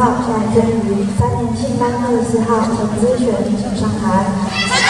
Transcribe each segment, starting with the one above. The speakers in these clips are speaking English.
号现在正于三年七班二十四号陈思璇请上台。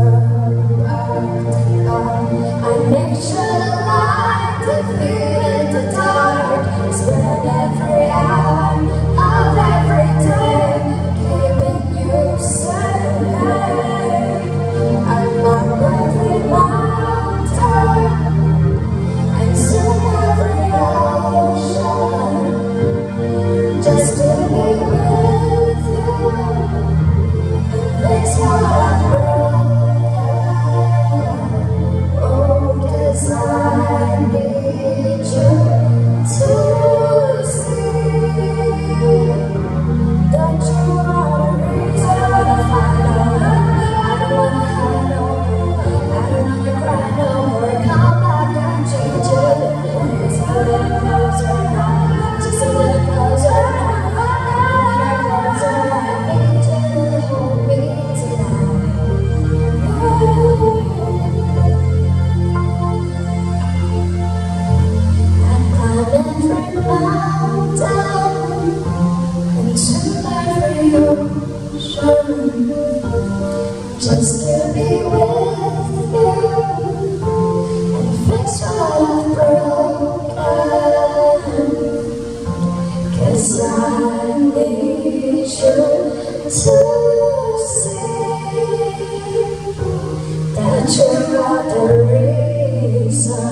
just to be with you and fix what broken. Cause I need you to see that you're not the reason.